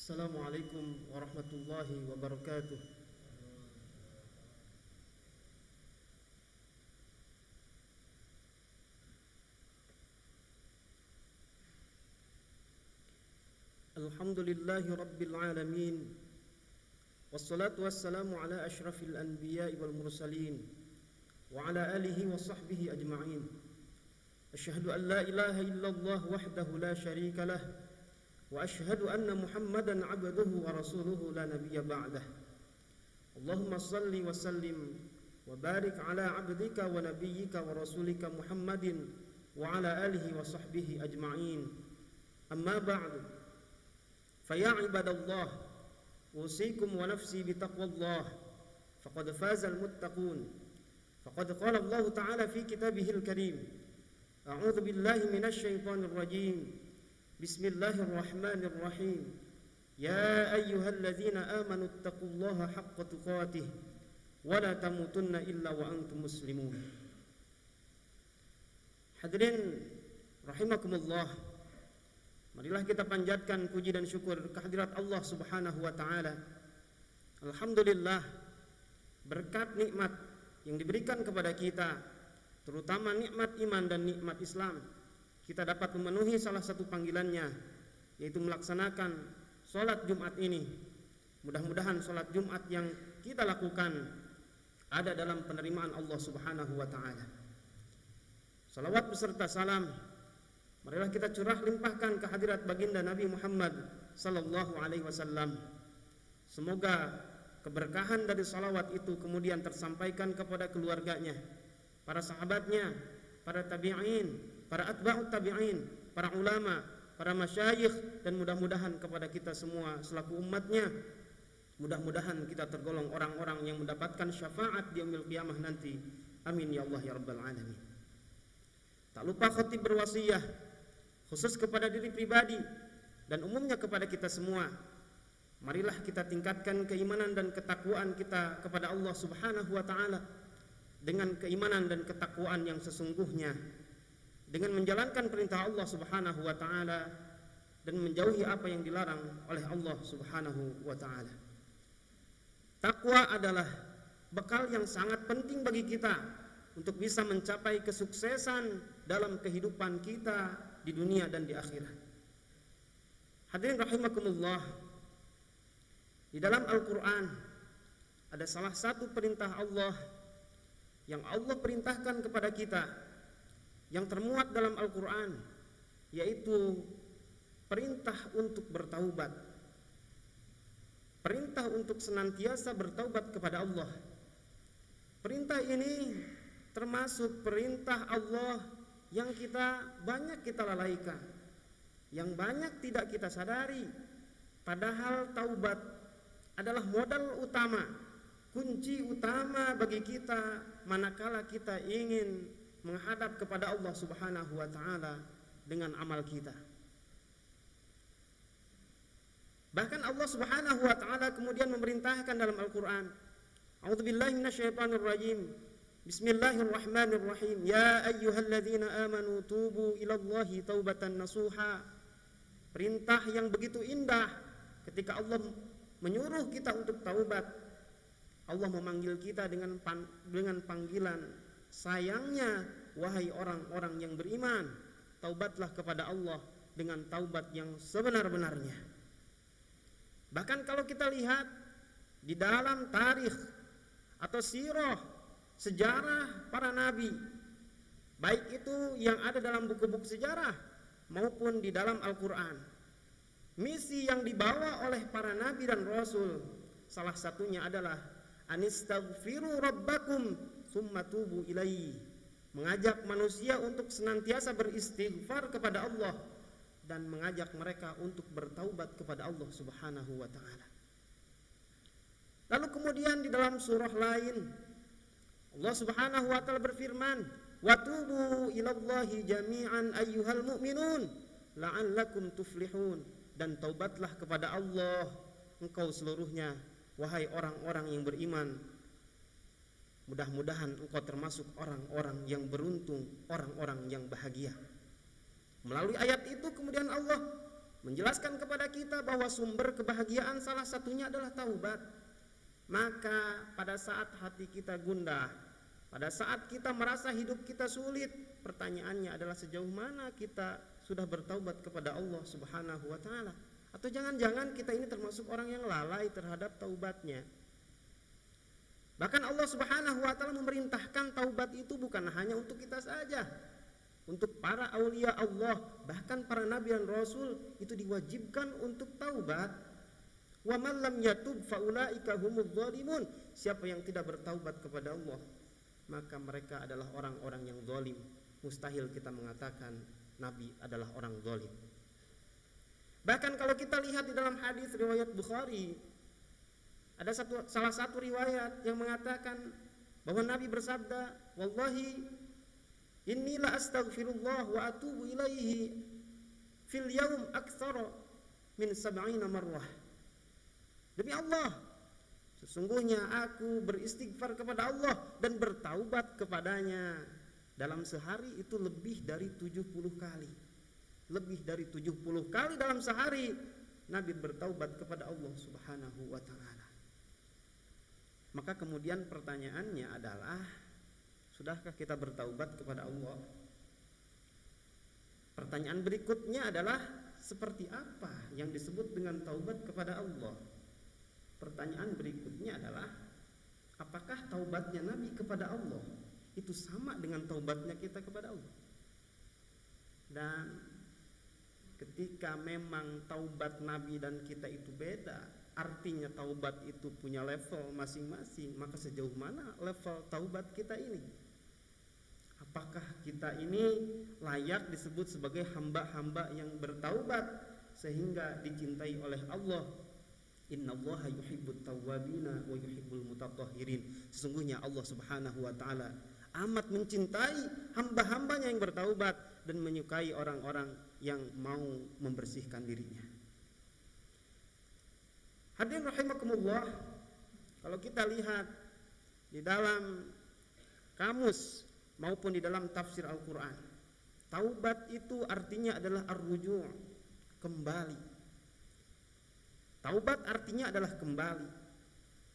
السلام عليكم ورحمة الله وبركاته. الحمد لله رب العالمين والصلاة والسلام على أشرف الأنبياء والمرسلين وعلى آله وصحبه أجمعين. أشهد أن لا إله إلا الله وحده لا شريك له وأشهد أن محمدا عبده ورسوله لا نبي بعده. اللهم صل وسلم وبارك على عبدك ونبيك ورسولك محمد وعلى آله وصحبه أجمعين. أما بعد فيا عباد الله أوصيكم ونفسي بتقوى الله. فقد فاز المتقون. فقد قال الله تعالى في كتابه الكريم أعوذ بالله من الشيطان الرجيم. بسم الله الرحمن الرحيم يا أيها الذين آمنوا اتقوا الله حق تقاته ولا تموتن إلا وأنتم مسلمون Hadirin rahimakumullah Marilah kita panjatkan puji dan syukur kehadirat Allah Subhanahu wa taala. Alhamdulillah berkat nikmat yang diberikan kepada kita terutama nikmat iman dan nikmat Islam kita dapat memenuhi salah satu panggilannya yaitu melaksanakan sholat Jumat ini mudah-mudahan sholat Jumat yang kita lakukan ada dalam penerimaan Allah Subhanahu wa taala Salawat beserta salam Marilah kita curah limpahkan kehadirat baginda Nabi Muhammad sallallahu alaihi wasallam. Semoga keberkahan dari salawat itu kemudian tersampaikan kepada keluarganya, para sahabatnya, para tabi'in, para atba'ut tabi'in, para ulama, para masyayikh dan mudah-mudahan kepada kita semua selaku umatnya mudah-mudahan kita tergolong orang-orang yang mendapatkan syafaat di yaumil qiyamah nanti. Amin ya Allah ya rabbal alamin. Tak lupa khatib berwasiat khusus kepada diri pribadi dan umumnya kepada kita semua. Marilah kita tingkatkan keimanan dan ketakwaan kita kepada Allah Subhanahu wa taala dengan keimanan dan ketakwaan yang sesungguhnya dengan menjalankan perintah Allah Subhanahu wa taala dan menjauhi apa yang dilarang oleh Allah Subhanahu wa taala. Takwa adalah bekal yang sangat penting bagi kita untuk bisa mencapai kesuksesan dalam kehidupan kita di dunia dan di akhirat. Hadirin rahimakumullah. Di dalam Al-Qur'an ada salah satu perintah Allah yang Allah perintahkan kepada kita yang termuat dalam Al-Qur'an yaitu perintah untuk bertaubat. Perintah untuk senantiasa bertaubat kepada Allah. Perintah ini termasuk perintah Allah yang kita banyak kita lalaikan, yang banyak tidak kita sadari. Padahal taubat adalah modal utama, kunci utama bagi kita manakala kita ingin menghadap kepada Allah Subhanahu wa taala dengan amal kita. Bahkan Allah Subhanahu wa taala kemudian memerintahkan dalam Al-Qur'an, A'udzubillahi minasyaitonirrajim. Bismillahirrahmanirrahim. Ya ayyuhalladzina amanu tubu ilallahi taubatan nasuha. Perintah yang begitu indah ketika Allah menyuruh kita untuk taubat. Allah memanggil kita dengan pan, dengan panggilan sayangnya wahai orang-orang yang beriman, taubatlah kepada Allah dengan taubat yang sebenar-benarnya. Bahkan kalau kita lihat di dalam tarikh atau sirah sejarah para nabi baik itu yang ada dalam buku-buku sejarah maupun di dalam Al-Qur'an misi yang dibawa oleh para nabi dan rasul salah satunya adalah anistaghfiru rabbakum summa tubu ilaihi mengajak manusia untuk senantiasa beristighfar kepada Allah dan mengajak mereka untuk bertaubat kepada Allah Subhanahu wa taala. Lalu kemudian di dalam surah lain Allah Subhanahu wa taala berfirman, "Wa tubu ilallahi jami'an ayyuhal mu'minun la'allakum tuflihun." Dan taubatlah kepada Allah engkau seluruhnya wahai orang-orang yang beriman. Mudah-mudahan engkau termasuk orang-orang yang beruntung, orang-orang yang bahagia. Melalui ayat itu kemudian Allah menjelaskan kepada kita bahwa sumber kebahagiaan salah satunya adalah taubat. Maka pada saat hati kita gundah, pada saat kita merasa hidup kita sulit, pertanyaannya adalah sejauh mana kita sudah bertaubat kepada Allah Subhanahu wa taala? Atau jangan-jangan kita ini termasuk orang yang lalai terhadap taubatnya? Bahkan Allah Subhanahu wa taala memerintahkan taubat itu bukan hanya untuk kita saja, untuk para aulia Allah, bahkan para nabi dan rasul itu diwajibkan untuk taubat. Wa man lam yatub faulaika humudz zalimun. Siapa yang tidak bertaubat kepada Allah, maka mereka adalah orang-orang yang zalim. Mustahil kita mengatakan nabi adalah orang zalim. Bahkan kalau kita lihat di dalam hadis riwayat Bukhari, ada satu salah satu riwayat yang mengatakan bahwa Nabi bersabda, "Wallahi inni la astaghfirullah wa atubu ilaihi fil yaum aktsara min sab'ina marrah." Demi Allah, Sesungguhnya aku beristighfar kepada Allah dan bertaubat kepadanya dalam sehari itu lebih dari 70 kali. Lebih dari 70 kali dalam sehari Nabi bertaubat kepada Allah Subhanahu wa taala. Maka kemudian pertanyaannya adalah sudahkah kita bertaubat kepada Allah? Pertanyaan berikutnya adalah seperti apa yang disebut dengan taubat kepada Allah? Pertanyaan berikutnya adalah apakah taubatnya Nabi kepada Allah itu sama dengan taubatnya kita kepada Allah? Dan ketika memang taubat Nabi dan kita itu beda, artinya taubat itu punya level masing-masing, maka sejauh mana level taubat kita ini? Apakah kita ini layak disebut sebagai hamba-hamba yang bertaubat sehingga dicintai oleh Allah Innallaha yuhibbut tawwabina wa yuhibbul mutatahhirin. Sesungguhnya Allah Subhanahu wa taala amat mencintai hamba-hambanya yang bertaubat dan menyukai orang-orang yang mau membersihkan dirinya. Hadirin rahimakumullah, kalau kita lihat di dalam kamus maupun di dalam tafsir Al-Qur'an, taubat itu artinya adalah ar-ruju', kembali Taubat artinya adalah kembali.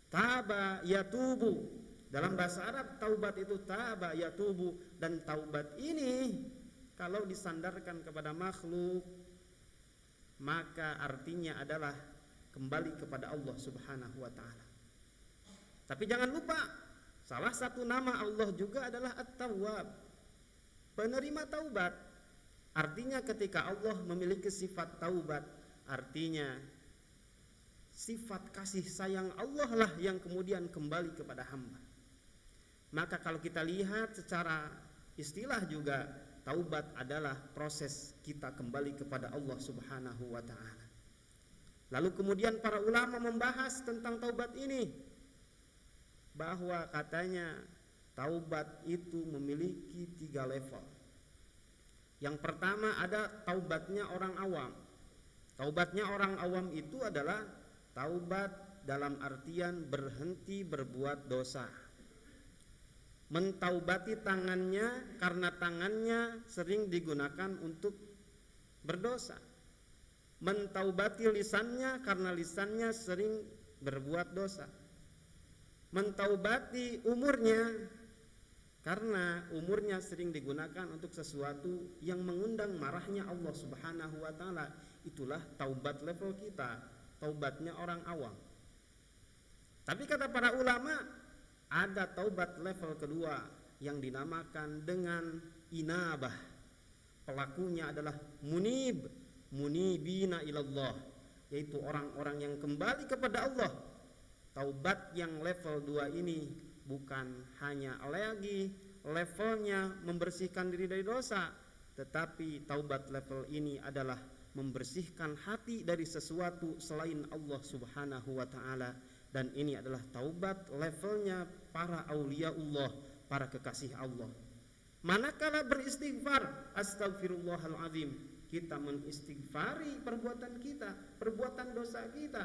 Taba yatubu. Dalam bahasa Arab taubat itu taba yatubu dan taubat ini kalau disandarkan kepada makhluk maka artinya adalah kembali kepada Allah Subhanahu wa taala. Tapi jangan lupa salah satu nama Allah juga adalah At-Tawwab. Penerima taubat. Artinya ketika Allah memiliki sifat taubat, artinya sifat kasih sayang Allah lah yang kemudian kembali kepada hamba. Maka kalau kita lihat secara istilah juga taubat adalah proses kita kembali kepada Allah Subhanahu wa taala. Lalu kemudian para ulama membahas tentang taubat ini bahwa katanya taubat itu memiliki tiga level. Yang pertama ada taubatnya orang awam. Taubatnya orang awam itu adalah Taubat dalam artian berhenti berbuat dosa. Mentaubati tangannya karena tangannya sering digunakan untuk berdosa. Mentaubati lisannya karena lisannya sering berbuat dosa. Mentaubati umurnya karena umurnya sering digunakan untuk sesuatu yang mengundang marahnya Allah Subhanahu wa taala. Itulah taubat level kita taubatnya orang awam. Tapi kata para ulama, ada taubat level kedua yang dinamakan dengan inabah. Pelakunya adalah munib, munibina ilallah, yaitu orang-orang yang kembali kepada Allah. Taubat yang level 2 ini bukan hanya lagi levelnya membersihkan diri dari dosa, tetapi taubat level ini adalah membersihkan hati dari sesuatu selain Allah Subhanahu wa taala dan ini adalah taubat levelnya para aulia Allah, para kekasih Allah. Manakala beristighfar, astagfirullahalazim, kita mengistighfari perbuatan kita, perbuatan dosa kita.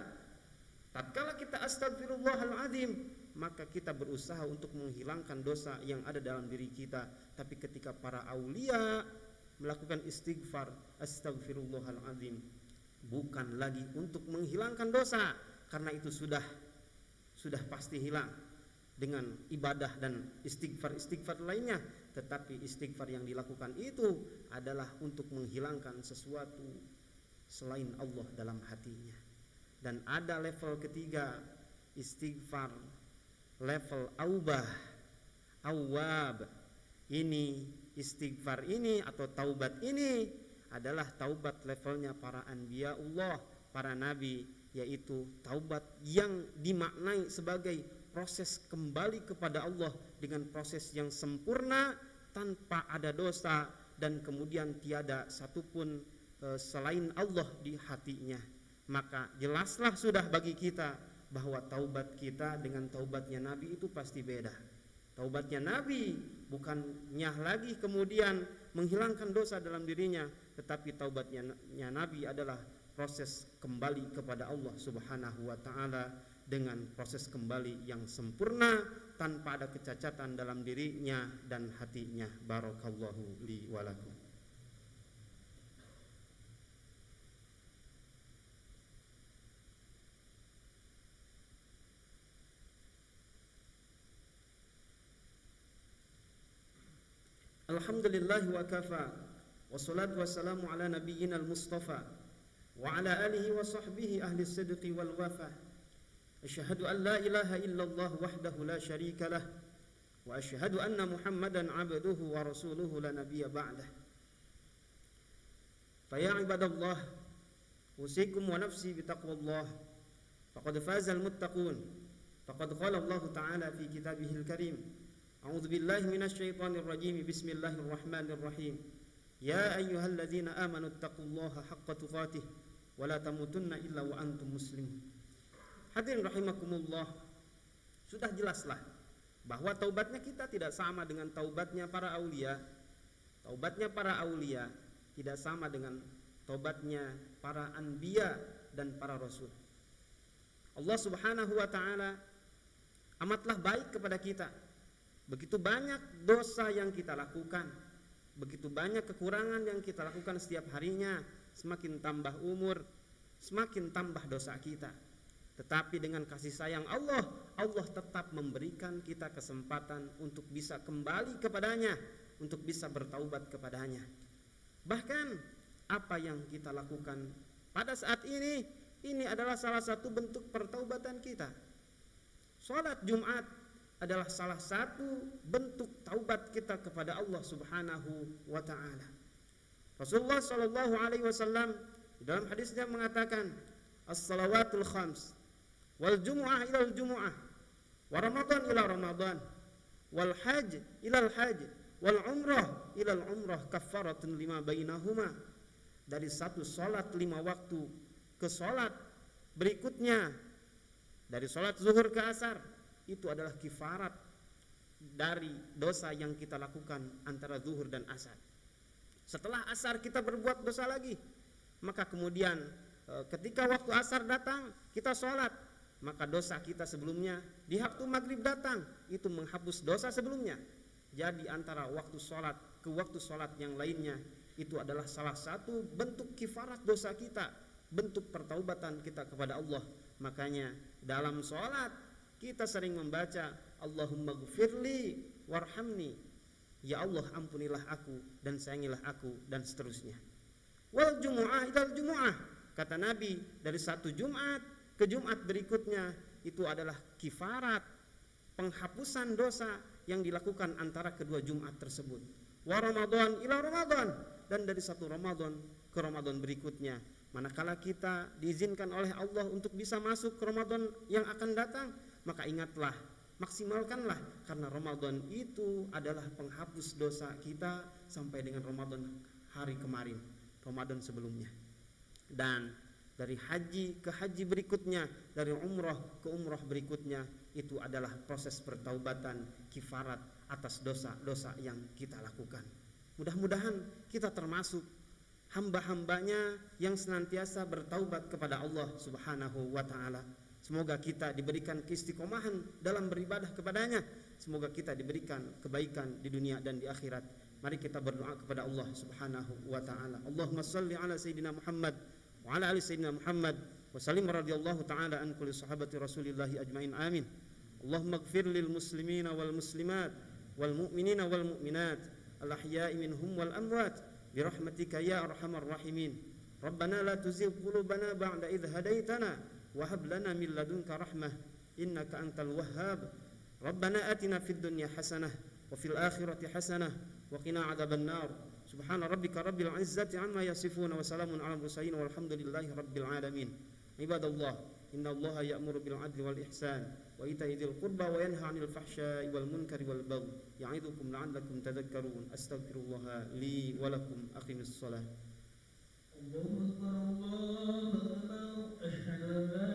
Tatkala kita astagfirullahalazim, maka kita berusaha untuk menghilangkan dosa yang ada dalam diri kita. Tapi ketika para aulia melakukan istighfar astagfirullahalazim bukan lagi untuk menghilangkan dosa karena itu sudah sudah pasti hilang dengan ibadah dan istighfar-istighfar lainnya tetapi istighfar yang dilakukan itu adalah untuk menghilangkan sesuatu selain Allah dalam hatinya. Dan ada level ketiga istighfar level aubah awab ini istighfar ini atau taubat ini adalah taubat levelnya para anbiya Allah para nabi yaitu taubat yang dimaknai sebagai proses kembali kepada Allah dengan proses yang sempurna tanpa ada dosa dan kemudian tiada satupun e, selain Allah di hatinya. Maka jelaslah sudah bagi kita bahwa taubat kita dengan taubatnya Nabi itu pasti beda. Taubatnya Nabi bukannya lagi kemudian menghilangkan dosa dalam dirinya tetapi taubatnya Nabi adalah proses kembali kepada Allah Subhanahu wa taala dengan proses kembali yang sempurna tanpa ada kecacatan dalam dirinya dan hatinya. Barakallahu li walakum Alhamdulillah wa kafa. Wassalatu wassalamu ala nabiyyina al-mustafa Wa ala alihi wa sahbihi ahli sidqi wal wafa أشهد أن لا إله إلا الله وحده لا شريك له وأشهد أن محمدا عبده ورسوله لا نبي بعده. فيا عباد الله أوصيكم ونفسي بتقوى الله. فقد فاز المتقون فقد قال الله تعالى في كتابه الكريم أعوذ بالله من الشيطان الرجيم بسم الله الرحمن الرحيم. يا أيها الذين آمنوا اتقوا الله حق تقاته ولا تموتن إلا وأنتم مسلمون. Hadirin rahimakumullah Sudah jelaslah bahwa taubatnya kita tidak sama dengan taubatnya para aulia. Taubatnya para aulia tidak sama dengan taubatnya para anbiya dan para rasul. Allah subhanahu wa ta'ala amatlah baik kepada kita. Begitu banyak dosa yang kita lakukan, begitu banyak kekurangan yang kita lakukan setiap harinya, semakin tambah umur, semakin tambah dosa kita. Tetapi dengan kasih sayang Allah, Allah tetap memberikan kita kesempatan untuk bisa kembali kepadanya, untuk bisa bertaubat kepadanya. Bahkan apa yang kita lakukan pada saat ini, ini adalah salah satu bentuk pertaubatan kita. Salat Jumat adalah salah satu bentuk taubat kita kepada Allah Subhanahu wa taala. Rasulullah sallallahu alaihi wasallam dalam hadisnya mengatakan as-salawatul khams wal jumu'ah ila jumu'ah. Wa ramadan ila ramadan. Wal hajj ila al hajj. Wal umrah ila al umrah kaffaratun lima bainahuma. Dari satu salat lima waktu ke salat berikutnya. Dari salat zuhur ke asar. Itu adalah kifarat dari dosa yang kita lakukan antara zuhur dan asar. Setelah asar kita berbuat dosa lagi, maka kemudian e, ketika waktu asar datang kita sholat, maka dosa kita sebelumnya di waktu maghrib datang itu menghapus dosa sebelumnya. Jadi antara waktu sholat ke waktu sholat yang lainnya itu adalah salah satu bentuk kifarat dosa kita, bentuk pertaubatan kita kepada Allah. Makanya dalam sholat kita sering membaca Allahumma gfirli warhamni. Ya Allah ampunilah aku dan sayangilah aku dan seterusnya. Wal jumu'ah idal jumu'ah. Kata Nabi dari satu Jumat ke Jumat berikutnya itu adalah kifarat penghapusan dosa yang dilakukan antara kedua Jumat tersebut. Wa Ramadan ila Ramadan dan dari satu Ramadan ke Ramadan berikutnya. Manakala kita diizinkan oleh Allah untuk bisa masuk ke Ramadan yang akan datang, maka ingatlah maksimalkanlah karena Ramadan itu adalah penghapus dosa kita sampai dengan Ramadan hari kemarin Ramadan sebelumnya dan dari haji ke haji berikutnya dari umrah ke umrah berikutnya itu adalah proses pertaubatan kifarat atas dosa-dosa yang kita lakukan mudah-mudahan kita termasuk hamba-hambanya yang senantiasa bertaubat kepada Allah subhanahu wa ta'ala Semoga kita diberikan keistiqomahan dalam beribadah kepadanya. Semoga kita diberikan kebaikan di dunia dan di akhirat. Mari kita berdoa kepada Allah Subhanahu wa taala. Allahumma salli ala sayidina Muhammad وعلى آل سيدنا محمد وسلم رضي الله تعالى عن كل صحابة رسول الله أجمعين. آمين. اللهم اغفر للمسلمين والمسلمات والمؤمنين والمؤمنات الأحياء منهم والأموات برحمتك يا أرحم الراحمين. ربنا لا تزغ قلوبنا بعد إذ هديتنا وهب لنا من لدنك رحمة إنك أنت الوهاب. ربنا آتنا في الدنيا حسنة وفي الآخرة حسنة وقنا عذاب النار. سبحان ربك رب العزة عما يصفون وسلام على المرسلين والحمد لله رب العالمين. عباد الله إن الله يأمر بالعدل والإحسان وإيتاء ذي القربى وينهى عن الفحشاء والمنكر والبغي يعظكم لعلكم تذكرون. أستغفر الله لي ولكم. أقم الصلاة. الله أكبر الله أكبر أشهد أن